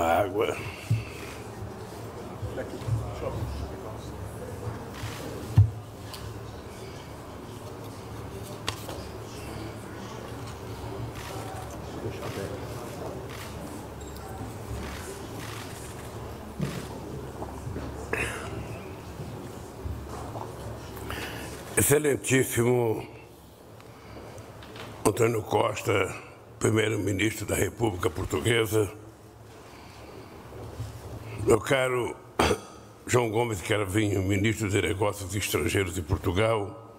Uma água. Excelentíssimo Antônio Costa, primeiro-ministro da República Portuguesa, meu caro João Gomes Caravinho, ministro de Negócios Estrangeiros de Portugal,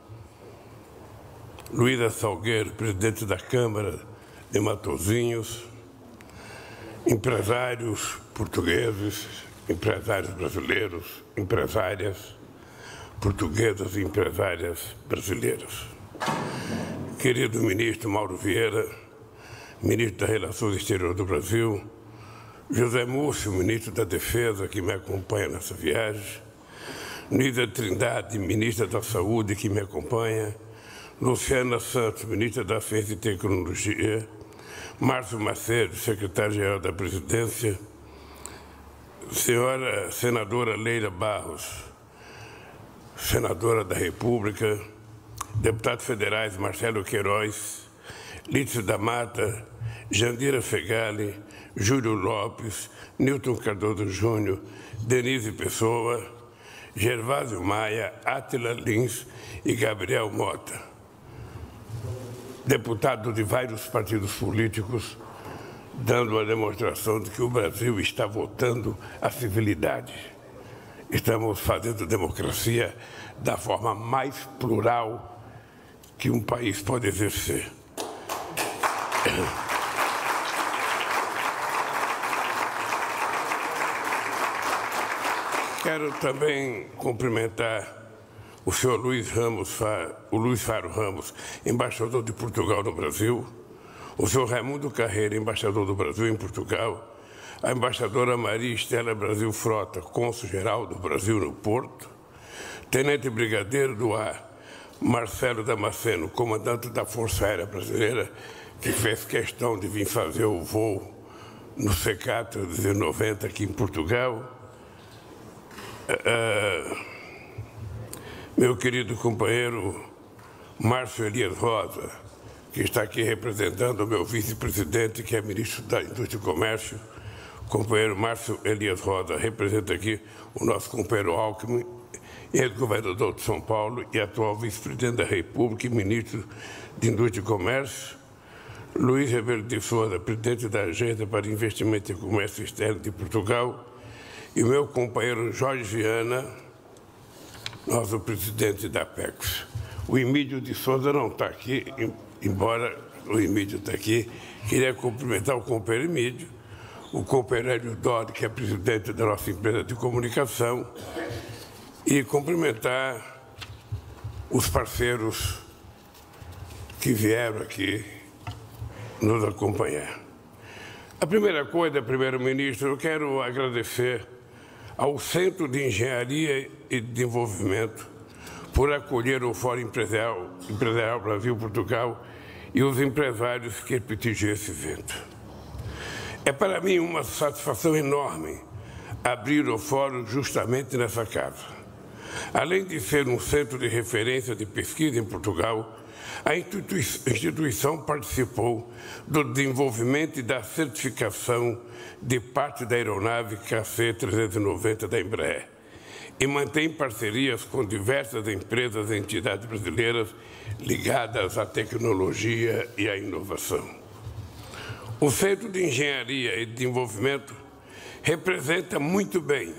Luísa Salgueiro, presidente da Câmara de Matozinhos, empresários portugueses, empresários brasileiros, empresárias, portuguesas e empresárias brasileiras. Querido ministro Mauro Vieira, ministro das Relações Exteriores do Brasil, José Múcio, ministro da Defesa, que me acompanha nessa viagem, Nida Trindade, ministra da Saúde, que me acompanha, Luciana Santos, ministra da Ciência e Tecnologia, Márcio Macedo, secretário-geral da Presidência, senhora senadora Leila Barros, senadora da República, deputados federais Marcelo Queiroz, Lício da Mata, Jandira Fegali, Júlio Lopes, Newton Cardoso Júnior, Denise Pessoa, Gervásio Maia, Átila Lins e Gabriel Mota. Deputados de vários partidos políticos, dando a demonstração de que o Brasil está voltando à civilidade. Estamos fazendo democracia da forma mais plural que um país pode exercer. Quero também cumprimentar o senhor Luiz Ramos, o Luiz Faro Ramos, embaixador de Portugal no Brasil, o senhor Raimundo Carreira, embaixador do Brasil em Portugal, a embaixadora Maria Estela Brasil Frota, cônsul-geral do Brasil no Porto, Tenente Brigadeiro do Ar, Marcelo Damasceno, comandante da Força Aérea Brasileira, que fez questão de vir fazer o voo no C-490 aqui em Portugal. Uh, meu querido companheiro Márcio Elias Rosa, que está aqui representando o meu vice-presidente, que é ministro da Indústria e Comércio, companheiro Márcio Elias Rosa, representa aqui o nosso companheiro Alckmin, ex-governador de São Paulo e atual vice-presidente da República e ministro de Indústria e Comércio, Luiz Rebelo de Souza, presidente da Agência para Investimento e Comércio Externo de Portugal, e meu companheiro Jorge Viana, nosso presidente da PEX. O Emílio de Souza não está aqui, embora o Emílio está aqui. Queria cumprimentar o companheiro Emílio, o companheiro Hélio Dori, que é presidente da nossa empresa de comunicação, e cumprimentar os parceiros que vieram aqui nos acompanhar. A primeira coisa, primeiro-ministro, eu quero agradecer ao Centro de Engenharia e Desenvolvimento por acolher o Fórum Empresarial, Empresarial Brasil-Portugal e os empresários que prestigiam esse evento. É para mim uma satisfação enorme abrir o fórum justamente nessa casa. Além de ser um centro de referência de pesquisa em Portugal, a instituição participou do desenvolvimento e da certificação de parte da aeronave KC-390 da Embraer e mantém parcerias com diversas empresas e entidades brasileiras ligadas à tecnologia e à inovação. O Centro de Engenharia e Desenvolvimento representa muito bem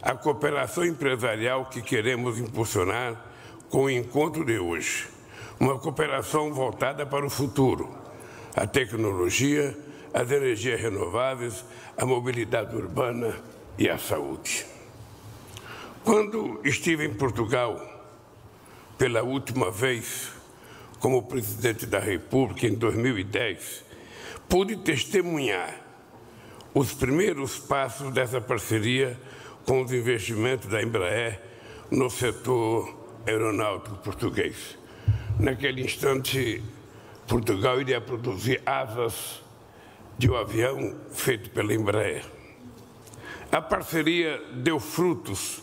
a cooperação empresarial que queremos impulsionar com o encontro de hoje uma cooperação voltada para o futuro, a tecnologia, as energias renováveis, a mobilidade urbana e a saúde. Quando estive em Portugal pela última vez como presidente da República em 2010, pude testemunhar os primeiros passos dessa parceria com os investimentos da Embraer no setor aeronáutico português. Naquele instante, Portugal iria produzir asas de um avião feito pela Embraer. A parceria deu frutos,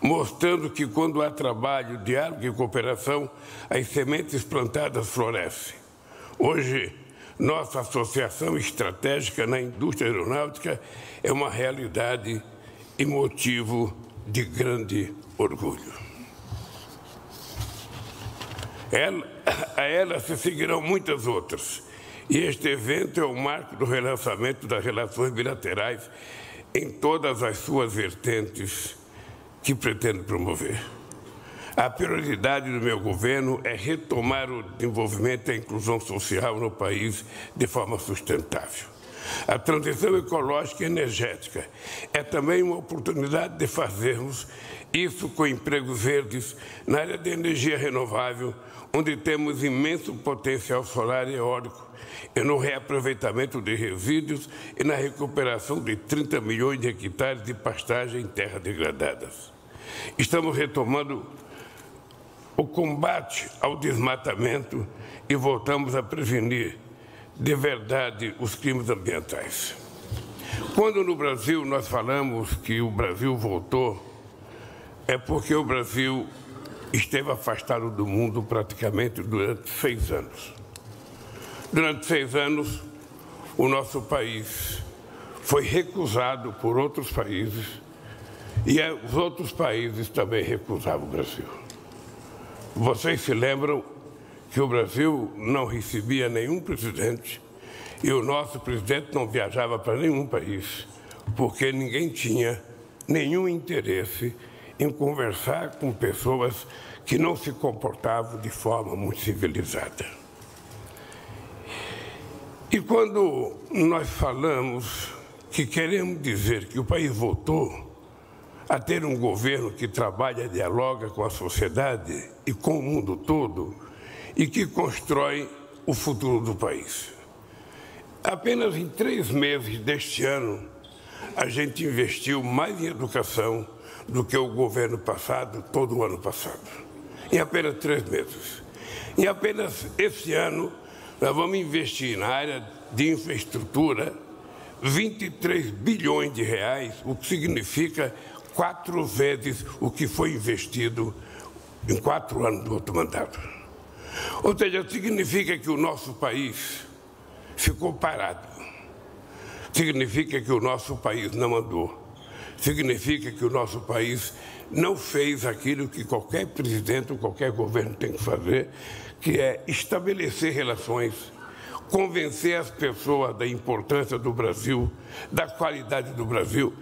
mostrando que quando há trabalho, diálogo e cooperação, as sementes plantadas florescem. Hoje, nossa associação estratégica na indústria aeronáutica é uma realidade e motivo de grande orgulho. Ela, a ela se seguirão muitas outras, e este evento é o marco do relançamento das relações bilaterais em todas as suas vertentes que pretendo promover. A prioridade do meu governo é retomar o desenvolvimento e a inclusão social no país de forma sustentável. A transição ecológica e energética é também uma oportunidade de fazermos isso com empregos verdes na área de energia renovável, onde temos imenso potencial solar e eólico, e no reaproveitamento de resíduos e na recuperação de 30 milhões de hectares de pastagem em terras degradadas. Estamos retomando o combate ao desmatamento e voltamos a prevenir de verdade os crimes ambientais. Quando no Brasil nós falamos que o Brasil voltou, é porque o Brasil esteve afastado do mundo praticamente durante seis anos. Durante seis anos, o nosso país foi recusado por outros países e os outros países também recusavam o Brasil. Vocês se lembram que o Brasil não recebia nenhum presidente e o nosso presidente não viajava para nenhum país, porque ninguém tinha nenhum interesse em conversar com pessoas que não se comportavam de forma muito civilizada. E quando nós falamos que queremos dizer que o país voltou a ter um governo que trabalha, dialoga com a sociedade e com o mundo todo, e que constrói o futuro do país. Apenas em três meses deste ano, a gente investiu mais em educação do que o governo passado, todo o ano passado. Em apenas três meses. Em apenas esse ano, nós vamos investir na área de infraestrutura 23 bilhões de reais, o que significa quatro vezes o que foi investido em quatro anos do outro mandato. Ou seja, significa que o nosso país ficou parado. Significa que o nosso país não andou. Significa que o nosso país não fez aquilo que qualquer presidente ou qualquer governo tem que fazer, que é estabelecer relações, convencer as pessoas da importância do Brasil, da qualidade do Brasil.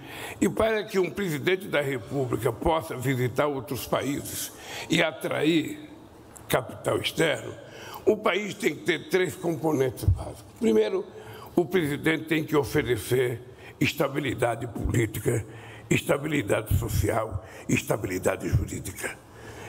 E para que um presidente da República possa visitar outros países e atrair capital externo, o país tem que ter três componentes básicos. Primeiro, o presidente tem que oferecer estabilidade política, estabilidade social, estabilidade jurídica.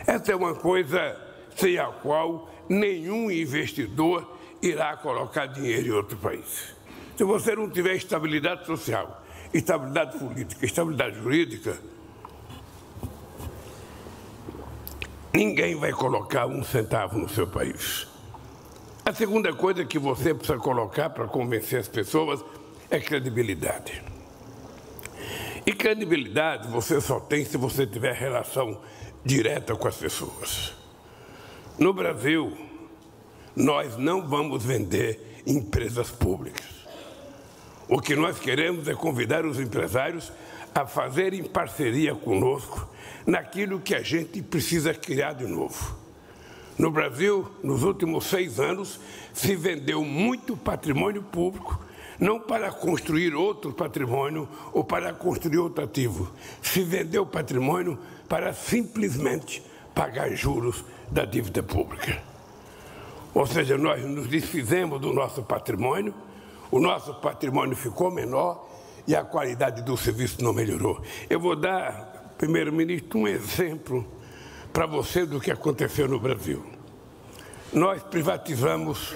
Essa é uma coisa sem a qual nenhum investidor irá colocar dinheiro em outro país. Se você não tiver estabilidade social, estabilidade política, estabilidade jurídica, ninguém vai colocar um centavo no seu país. A segunda coisa que você precisa colocar para convencer as pessoas é credibilidade. E credibilidade você só tem se você tiver relação direta com as pessoas. No Brasil, nós não vamos vender empresas públicas. O que nós queremos é convidar os empresários a fazerem parceria conosco naquilo que a gente precisa criar de novo. No Brasil, nos últimos seis anos, se vendeu muito patrimônio público, não para construir outro patrimônio ou para construir outro ativo. Se vendeu patrimônio para simplesmente pagar juros da dívida pública. Ou seja, nós nos desfizemos do nosso patrimônio, o nosso patrimônio ficou menor e a qualidade do serviço não melhorou. Eu vou dar, primeiro-ministro, um exemplo para você do que aconteceu no Brasil. Nós privatizamos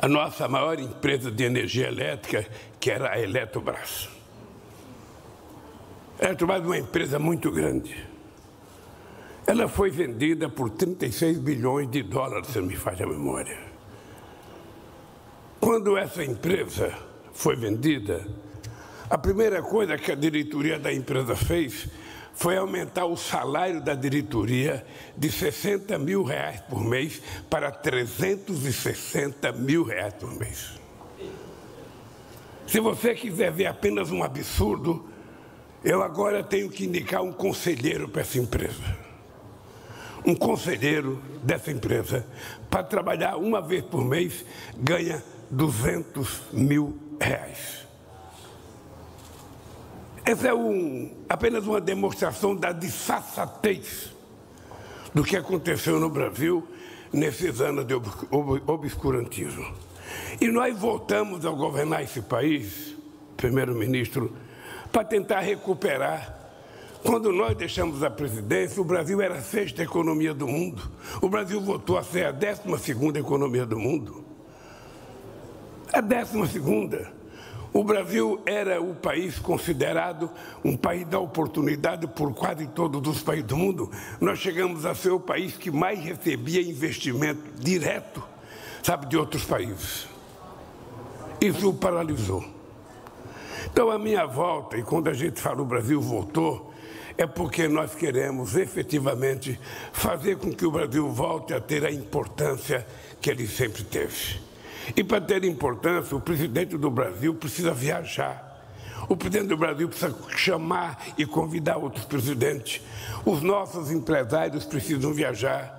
a nossa maior empresa de energia elétrica, que era a Eletrobras. A Eletrobras é uma empresa muito grande. Ela foi vendida por 36 bilhões de dólares, se não me falha a memória. Quando essa empresa foi vendida, A primeira coisa que a diretoria da empresa fez foi aumentar o salário da diretoria de 60 mil reais por mês para 360 mil reais por mês. Se você quiser ver apenas um absurdo, eu agora tenho que indicar um conselheiro para essa empresa. Um conselheiro dessa empresa, para trabalhar uma vez por mês, ganha 200 mil reais. Essa é um, apenas uma demonstração da disfarçatez do que aconteceu no Brasil nesses anos de obscurantismo. E nós voltamos a governar esse país, primeiro-ministro, para tentar recuperar. Quando nós deixamos a presidência, o Brasil era a sexta economia do mundo. O Brasil voltou a ser a décima segunda economia do mundo. A décima segunda. O Brasil era o país considerado um país da oportunidade por quase todos os países do mundo. Nós chegamos a ser o país que mais recebia investimento direto, sabe, de outros países. Isso o paralisou. Então, a minha volta, e quando a gente fala o Brasil voltou, é porque nós queremos efetivamente fazer com que o Brasil volte a ter a importância que ele sempre teve. E para ter importância, o presidente do Brasil precisa viajar. O presidente do Brasil precisa chamar e convidar outros presidentes. Os nossos empresários precisam viajar.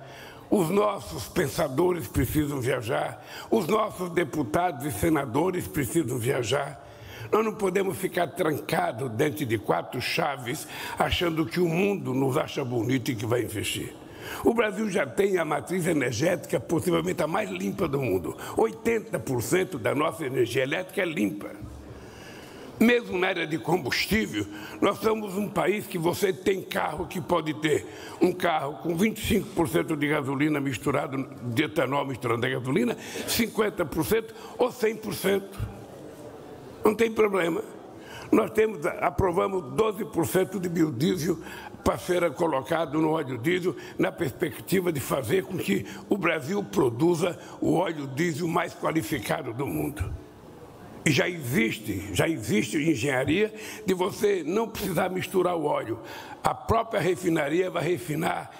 Os nossos pensadores precisam viajar. Os nossos deputados e senadores precisam viajar. Nós não podemos ficar trancados dentro de quatro chaves, achando que o mundo nos acha bonito e que vai investir. O Brasil já tem a matriz energética possivelmente a mais limpa do mundo. 80% da nossa energia elétrica é limpa. Mesmo na área de combustível, nós somos um país que você tem carro que pode ter um carro com 25% de gasolina misturado, de etanol misturando a gasolina, 50% ou 100%. Não tem problema. Nós temos, aprovamos 12% de biodiesel para ser colocado no óleo diesel, na perspectiva de fazer com que o Brasil produza o óleo diesel mais qualificado do mundo. E já existe, já existe engenharia de você não precisar misturar o óleo. A própria refinaria vai refinar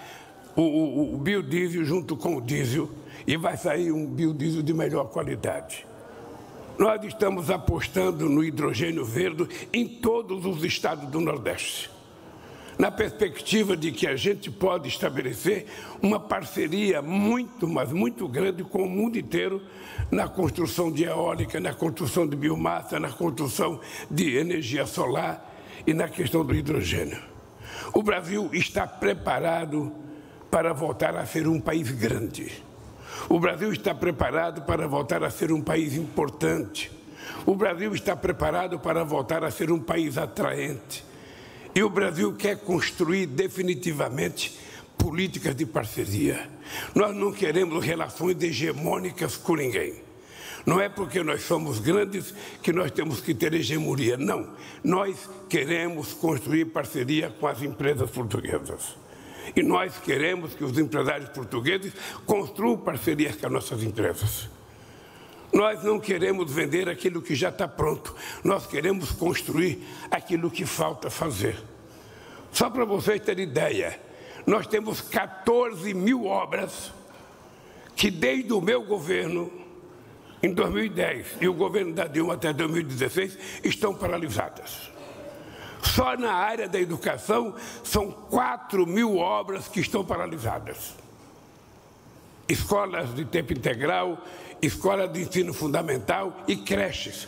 o, o, o biodiesel junto com o diesel e vai sair um biodiesel de melhor qualidade. Nós estamos apostando no hidrogênio verde em todos os estados do Nordeste na perspectiva de que a gente pode estabelecer uma parceria muito, mas muito grande com o mundo inteiro na construção de eólica, na construção de biomassa, na construção de energia solar e na questão do hidrogênio. O Brasil está preparado para voltar a ser um país grande. O Brasil está preparado para voltar a ser um país importante. O Brasil está preparado para voltar a ser um país atraente. E o Brasil quer construir definitivamente políticas de parceria. Nós não queremos relações hegemônicas com ninguém. Não é porque nós somos grandes que nós temos que ter hegemonia. Não. Nós queremos construir parceria com as empresas portuguesas. E nós queremos que os empresários portugueses construam parcerias com as nossas empresas. Nós não queremos vender aquilo que já está pronto, nós queremos construir aquilo que falta fazer. Só para vocês terem ideia, nós temos 14 mil obras que, desde o meu governo, em 2010, e o governo da Dilma até 2016, estão paralisadas. Só na área da educação são 4 mil obras que estão paralisadas. Escolas de tempo integral, escola de ensino fundamental e creches.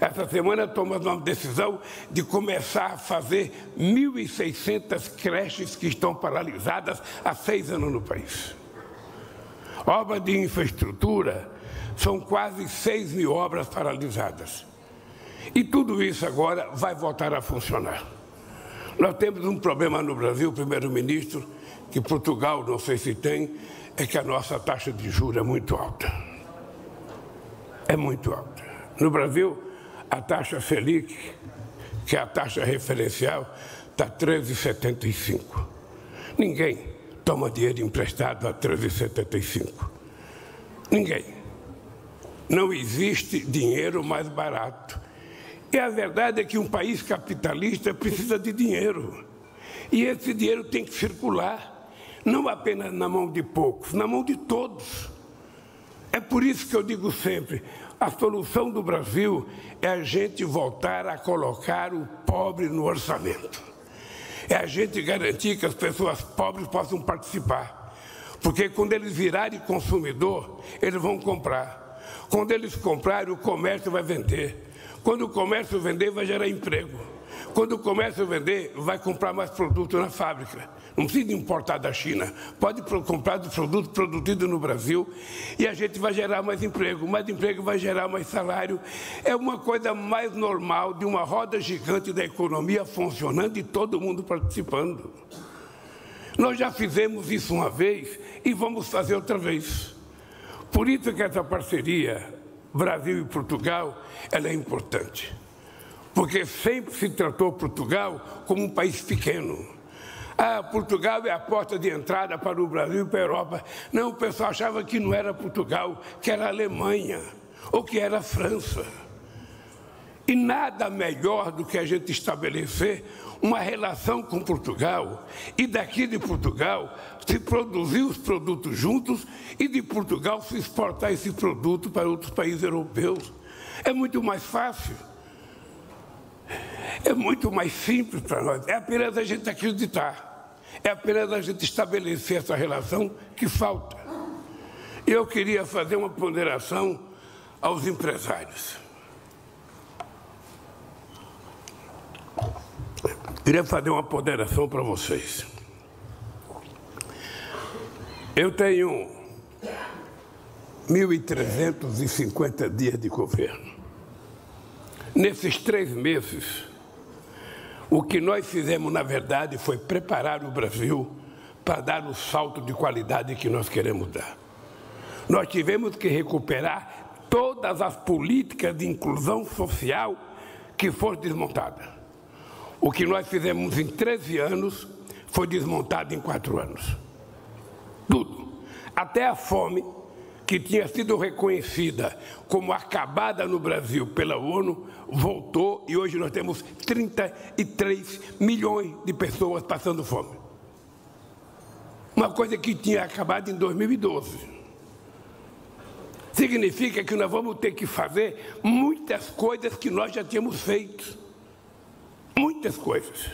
Essa semana tomamos uma decisão de começar a fazer 1.600 creches que estão paralisadas há seis anos no país. Obra de infraestrutura, são quase 6 mil obras paralisadas. E tudo isso agora vai voltar a funcionar. Nós temos um problema no Brasil, primeiro-ministro, que Portugal, não sei se tem, é que a nossa taxa de juros é muito alta é muito alta. No Brasil, a taxa Selic, que é a taxa referencial, está 13,75. Ninguém toma dinheiro emprestado a 13,75. Ninguém. Não existe dinheiro mais barato. E a verdade é que um país capitalista precisa de dinheiro. E esse dinheiro tem que circular, não apenas na mão de poucos, na mão de todos. É por isso que eu digo sempre: a solução do Brasil é a gente voltar a colocar o pobre no orçamento. É a gente garantir que as pessoas pobres possam participar. Porque quando eles virarem consumidor, eles vão comprar. Quando eles comprarem, o comércio vai vender. Quando o comércio vender, vai gerar emprego. Quando o comércio vender, vai comprar mais produto na fábrica. Não precisa importar da China. Pode comprar dos produtos produzidos no Brasil e a gente vai gerar mais emprego. Mais emprego vai gerar mais salário. É uma coisa mais normal de uma roda gigante da economia funcionando e todo mundo participando. Nós já fizemos isso uma vez e vamos fazer outra vez. Por isso que essa parceria Brasil e Portugal ela é importante. Porque sempre se tratou Portugal como um país pequeno. Ah, Portugal é a porta de entrada para o Brasil e para a Europa. Não, o pessoal achava que não era Portugal, que era Alemanha ou que era França. E nada melhor do que a gente estabelecer uma relação com Portugal e daqui de Portugal se produzir os produtos juntos e de Portugal se exportar esse produto para outros países europeus. É muito mais fácil. É muito mais simples para nós. É apenas a gente acreditar. É apenas a gente estabelecer essa relação que falta. Eu queria fazer uma ponderação aos empresários. Queria fazer uma ponderação para vocês. Eu tenho 1.350 dias de governo. Nesses três meses, o que nós fizemos, na verdade, foi preparar o Brasil para dar o salto de qualidade que nós queremos dar. Nós tivemos que recuperar todas as políticas de inclusão social que foram desmontadas. O que nós fizemos em 13 anos foi desmontado em quatro anos. Tudo. Até a fome, que tinha sido reconhecida como acabada no Brasil pela ONU, voltou e hoje nós temos 33 milhões de pessoas passando fome. Uma coisa que tinha acabado em 2012. Significa que nós vamos ter que fazer muitas coisas que nós já tínhamos feito muitas coisas.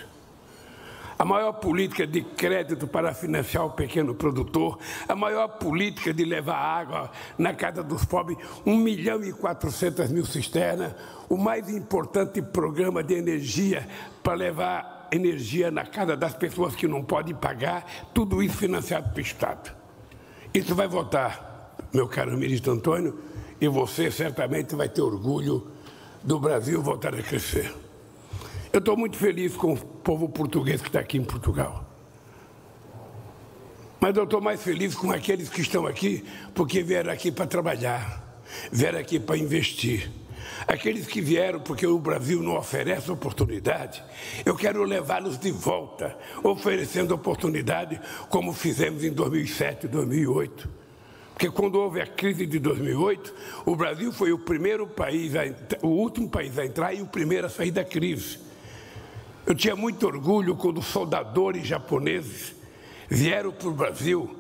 A maior política de crédito para financiar o pequeno produtor, a maior política de levar água na casa dos pobres, 1 milhão e 400 mil cisternas, o mais importante programa de energia para levar energia na casa das pessoas que não podem pagar, tudo isso financiado pelo Estado. Isso vai votar, meu caro ministro Antônio, e você certamente vai ter orgulho do Brasil voltar a crescer. Eu estou muito feliz com o povo português que está aqui em Portugal. Mas eu estou mais feliz com aqueles que estão aqui porque vieram aqui para trabalhar, vieram aqui para investir. Aqueles que vieram porque o Brasil não oferece oportunidade, eu quero levá-los de volta, oferecendo oportunidade como fizemos em 2007, 2008. Porque quando houve a crise de 2008, o Brasil foi o primeiro país, a, o último país a entrar e o primeiro a sair da crise. Eu tinha muito orgulho quando soldadores japoneses vieram para o Brasil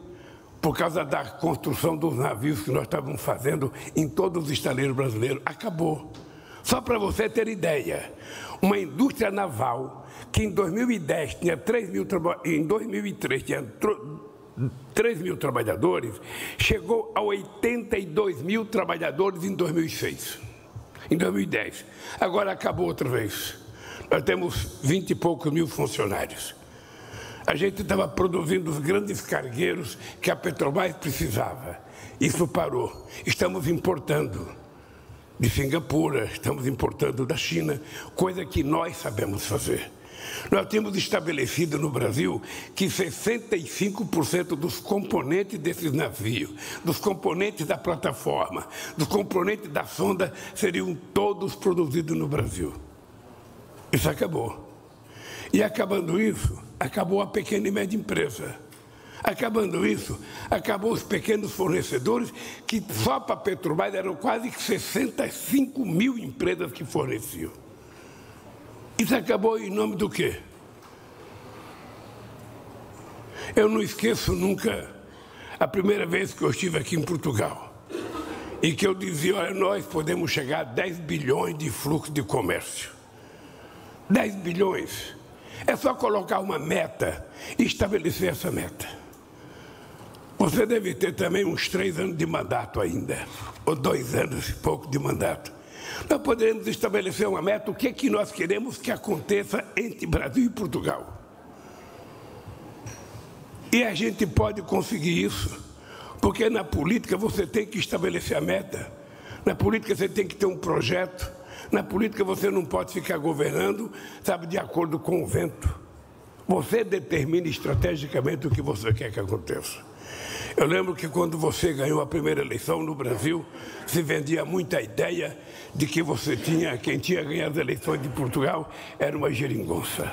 por causa da construção dos navios que nós estávamos fazendo em todos os estaleiros brasileiros. Acabou. Só para você ter ideia, uma indústria naval que em 2010 tinha 3 mil em 2003 tinha 3 mil trabalhadores, chegou a 82 mil trabalhadores em 2006, em 2010. Agora acabou outra vez. Nós temos vinte e poucos mil funcionários. A gente estava produzindo os grandes cargueiros que a Petrobras precisava. Isso parou. Estamos importando de Singapura, estamos importando da China, coisa que nós sabemos fazer. Nós temos estabelecido no Brasil que 65% dos componentes desses navios, dos componentes da plataforma, dos componentes da sonda, seriam todos produzidos no Brasil. Isso acabou. E acabando isso, acabou a pequena e média empresa. Acabando isso, acabou os pequenos fornecedores, que só para Petrobras eram quase 65 mil empresas que forneciam. Isso acabou em nome do quê? Eu não esqueço nunca a primeira vez que eu estive aqui em Portugal e que eu dizia, olha, nós podemos chegar a 10 bilhões de fluxo de comércio. 10 bilhões. É só colocar uma meta e estabelecer essa meta. Você deve ter também uns três anos de mandato ainda, ou dois anos e pouco de mandato. Nós poderemos estabelecer uma meta, o que, é que nós queremos que aconteça entre Brasil e Portugal. E a gente pode conseguir isso, porque na política você tem que estabelecer a meta. Na política você tem que ter um projeto. Na política você não pode ficar governando, sabe, de acordo com o vento. Você determina estrategicamente o que você quer que aconteça. Eu lembro que quando você ganhou a primeira eleição no Brasil, se vendia muita ideia de que você tinha, quem tinha ganhado as eleições de Portugal era uma geringonça.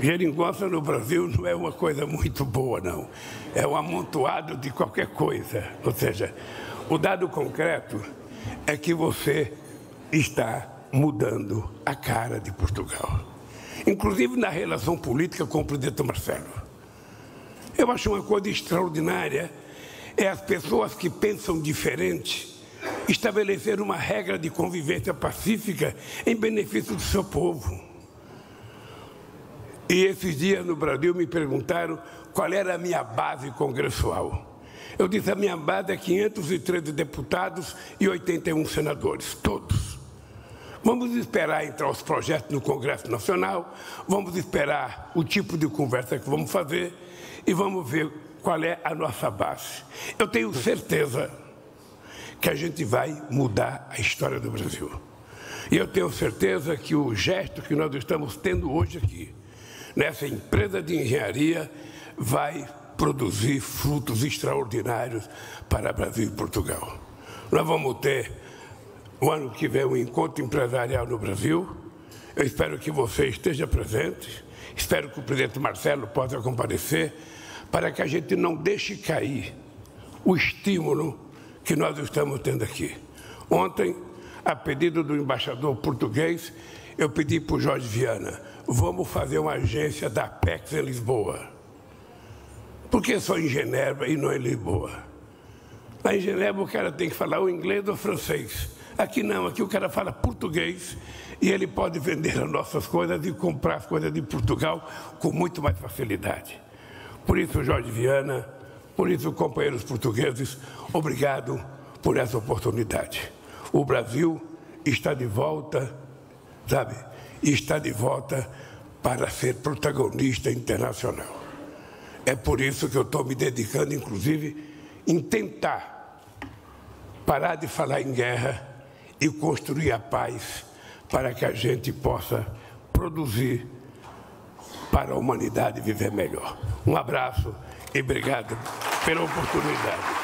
Geringonça no Brasil não é uma coisa muito boa, não. É um amontoado de qualquer coisa. Ou seja, o dado concreto é que você está mudando a cara de Portugal. Inclusive na relação política com o presidente Marcelo. Eu acho uma coisa extraordinária é as pessoas que pensam diferente estabelecer uma regra de convivência pacífica em benefício do seu povo. E esses dias no Brasil me perguntaram qual era a minha base congressual. Eu disse: a minha base é 513 deputados e 81 senadores, todos. Vamos esperar entrar os projetos no Congresso Nacional, vamos esperar o tipo de conversa que vamos fazer e vamos ver qual é a nossa base. Eu tenho certeza que a gente vai mudar a história do Brasil. E eu tenho certeza que o gesto que nós estamos tendo hoje aqui, nessa empresa de engenharia, vai produzir frutos extraordinários para Brasil e Portugal. Nós vamos ter, o ano que vem, um encontro empresarial no Brasil. Eu espero que você esteja presente, espero que o presidente Marcelo possa comparecer, para que a gente não deixe cair o estímulo que nós estamos tendo aqui. Ontem, a pedido do embaixador português, eu pedi para o Jorge Viana, vamos fazer uma agência da Apex em Lisboa. Por que só em Genebra e não em Lisboa? Lá em Genebra o cara tem que falar o inglês ou o francês. Aqui não, aqui o cara fala português e ele pode vender as nossas coisas e comprar as coisas de Portugal com muito mais facilidade. Por isso, Jorge Viana, por isso, companheiros portugueses, obrigado por essa oportunidade. O Brasil está de volta, sabe? Está de volta para ser protagonista internacional. É por isso que eu estou me dedicando, inclusive, em tentar parar de falar em guerra e construir a paz para que a gente possa produzir para a humanidade viver melhor. Um abraço e obrigado pela oportunidade.